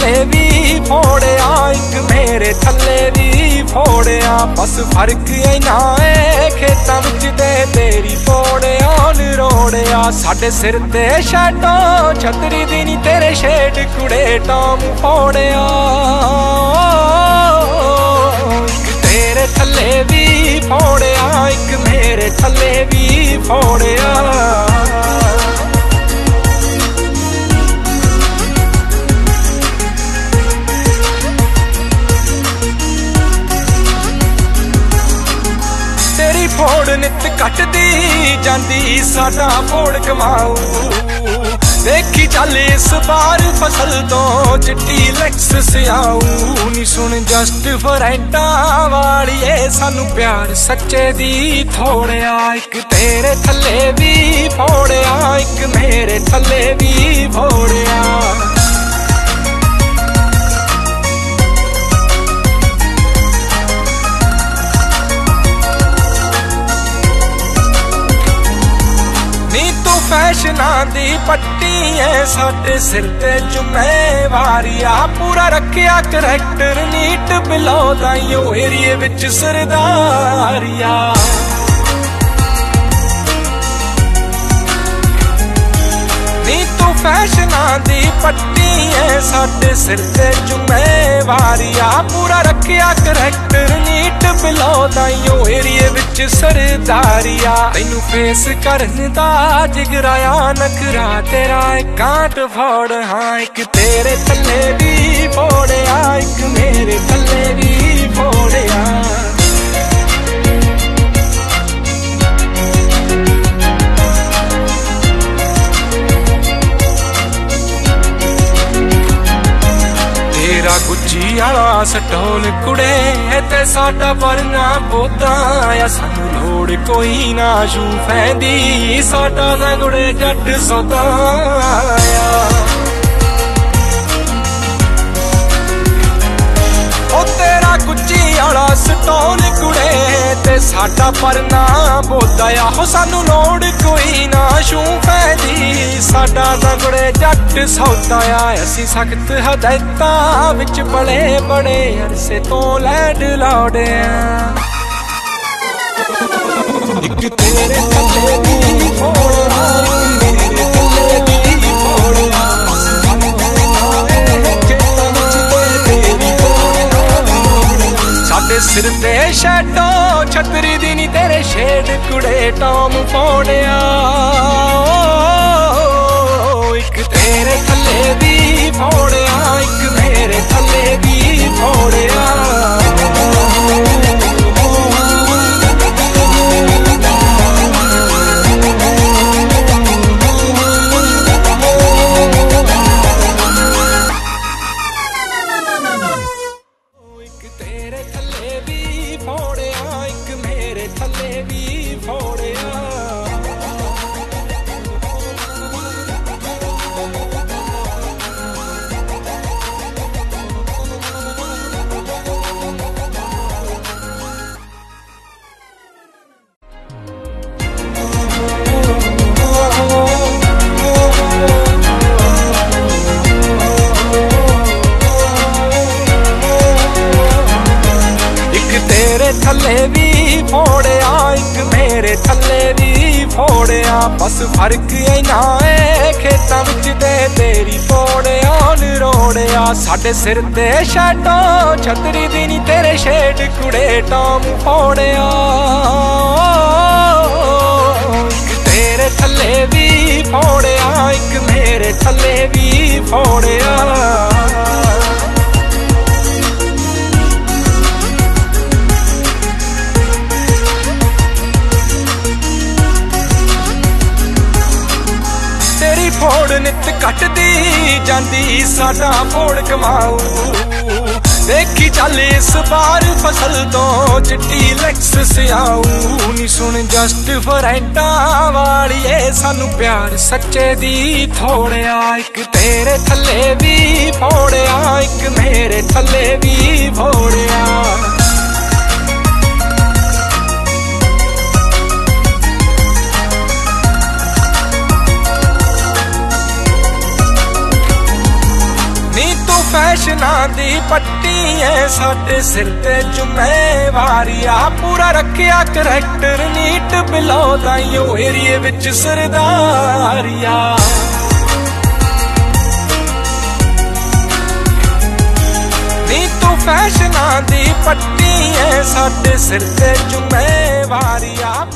ਥੱਲੇ ਵੀ ਫੋੜਿਆ, ਇੱਕ ਮੇਰੇ ਥੱਲੇ ਵੀ ਫੋੜਿਆ। ਬਸ ਫ਼ਰਕ ਇਨਾ ਏ, ਖੇਤਾਂ ਵਿੱਚ ਤੇ ਤੇਰੀ ਫੋੜਿਆ ਨਰੋੜਿਆ ਸਾਡੇ ਸਿਰ ਤੇ ਸ਼ਟੋ ਛਤਰੀ ਦੀ ਨੀ ਤੇਰੇ ਸ਼ੇਡ ਕੁੜੇ ਟਾਮ ਫੋੜਿਆ ਕੱਟਦੀ ਜਾਂਦੀ, ਸਾਡਾ ਫੋੜ ਕਮਾਉ ਦੇਖੀ ਚੱਲ ਇਸ ਵਾਰ ਫਸਲ ਤੋਂ ਚਿੱਟੀ ਲੈਕਸ ਸਿਆਉ ਨੀ ਸੁਣ ਜਸਟ ਫਰੈਂਟਾ ਵਾਲੀਏ, ਸਾਨੂੰ ਪਿਆਰ ਸੱਚੇ ਦੀ ਥੋੜਿਆ ਇੱਕ ਤੇਰੇ ਥੱਲੇ ਵੀ ਫੋੜਿਆ ਇੱਕ ਮੇਰੇ ਥੱਲੇ ਵੀ ਫੋੜਿਆ ਫੈਸ਼ਨਾਂ ਦੀ ਪੱਟੀ ਐ, ਸਾਡੇ ਸਿਰ ਤੇ ਜ਼ਿੰਮੇਵਾਰੀਆ ਪੂਰਾ ਰੱਖਿਆ ਕਰੈਕਟਰ ਨੀਟ, ਬਿਲੋ ਦਾਈਓ ਏਰੀਏ ਵਿੱਚ ਸਰਦਾਰੀਆ। ਨੀ ਤੂੰ ਫੈਸ਼ਨਾਂ ਦੀ ਪੱਟੀ ਐ, ਸਾਡੇ ਸਿਰ ਤੇ ਜ਼ਿੰਮੇਵਾਰੀਆ ਪੂਰਾ ਰੱਖਿਆ ਕਰੈਕਟਰ ਨੀਟ ਬਿਲੋ ਦਾਈਓ ਏਰੀਏ ਵਿੱਚ ਸਰਦਾਰੀਆ। ਤੈਨੂੰ ਫੇਸ ਕਰਨ ਦਾ ਜਿਗਰਾਇਆ ਨਖਰਾ ਤੇਰਾ ਕਾਂਟ ਫੋੜ, ਹਾਂ, ਇੱਕ ਤੇਰੇ ਥੱਲੇ ਵੀ ਫੋੜਿਆ, ਇੱਕ ਮੇਰੇ ਥੱਲੇ ਵੀ ਫੋੜਿਆ। ਸਟੋਲ ਕੁੜੇ ਤੇ ਸਾਡਾ ਪਰਨਾ ਬੋਦਾ ਆ। ਸਾਨੂੰ ਲੋੜ ਕੋਈ ਨਾ ਸ਼ੂ ਫੈਂਦੀ, ਸਾਡਾ ਸੰਗੜੇ ਜੱਟ ਸੌਦਾ ਆ। ਉਹ ਤੇਰਾ ਗੁੱਜੀ ਵਾਲਾ ਸਟੋਲ ਕੁੜੇ, ਤੇ ਸਾਡਾ ਪਰਨਾ ਬੋਦਾ ਆ। ਹੋ ਸਾਨੂੰ ਲੋੜ ਕੋਈ ਨਾ ਸ਼ੂ ਦਗੜੇ ਸੌਦਾ ਆ ਅਸੀਂ ਸਖਤ ਹਦਾਇਤਾਂ ਵਿੱਚ ਬੜੇ ਬੜੇ ਅਰਸੇ ਤੋਂ ਲੈਡ ਲਾਉੜਿਆ ਇੱਕ ਤੇਰੇ ਥੱਲੇ ਦੀ ਫੋੜਾ ਮੇਰੇ ਥੱਲੇ ਦੀ ਫੋੜਾ ਸਾਡੇ ਸਿਰ ਤੇ ਸ਼ੈਡੋ, ਛਤਰੀ ਦੀ ਨਹੀਂ ਤੇਰੇ ਛੇੜ ਕੁੜੇ, ਟਾਮ ਫੋੜਿਆ ਇੱਕ ਤੇਰੇ ਤੇਰੇ ਥੱਲੇ ਵੀ ਫੋੜਿਆ, ਇੱਕ ਮੇਰੇ ਥੱਲੇ ਵੀ ਫੋੜਿਆ। ਬਸ ਫ਼ਰਕ ਇਨਾ ਏ, ਖੇਤਾਂ ਵਿੱਚ ਤੇ ਤੇਰੀ ਪੋੜਿਆਂ ਰੋੜਿਆ। ਸਾਡੇ ਸਿਰ ਤੇ ਛੱਡੋ, ਛਤਰੀ ਦੀ ਨਹੀਂ ਤੇਰੇ ਛੇੜ ਕੁੜੇ ਟਾਮ ਫੋੜਿਆ। ਤੇਰੇ ਥੱਲੇ ਵੀ ਫੋੜਿਆ, ਇੱਕ ਮੇਰੇ ਥੱਲੇ ਵੀ ਫੋੜਿਆ। ਨਿਤ ਕੱਟਦੀ ਜਾਂਦੀ, ਸਾਡਾ ਬੋੜ ਕਮਾਉ ਦੇਖੀ ਚੱਲ ਇਸ ਬਾਰ ਫਸਲ ਤੋਂ ਚਿੱਟੀ ਲੈਕਸ ਸਿਆਉ ਨੀ ਸੁਣ ਜਸਟ ਫਰੈਂਡਾਂ ਵਾਲੀਏ, ਸਾਨੂੰ ਪਿਆਰ ਸੱਚੇ ਦੀ ਥੋੜਿਆ। ਇੱਕ ਤੇਰੇ ਥੱਲੇ ਵੀ ਫੋੜਿਆ ਇੱਕ ਮੇਰੇ ਥੱਲੇ ਵੀ ਫੋੜਿਆ ਨੀ ਤੂੰ ਫੈਸ਼ਨਾਂ ਦੀ ਪੱਟੀ ਐ, ਸਾਡੇ ਸਿਰ ਤੇ ਜ਼ਿੰਮੇਵਾਰੀ ਆ। ਪੂਰਾ ਰੱਖਿਆ ਕਰੈਕਟਰ ਨੀਟ ਬਿਲੋ ਦਾਈਓ ਏਰੀਏ ਵਿੱਚ ਸਰਦਾਰੀਆ। ਨੀ ਤੂੰ ਫੈਸ਼ਨਾਂ ਦੀ ਪੱਟੀ ਐ, ਸਾਡੇ ਸਿਰ ਤੇ ਜ਼ਿੰਮੇਵਾਰੀ ਆ।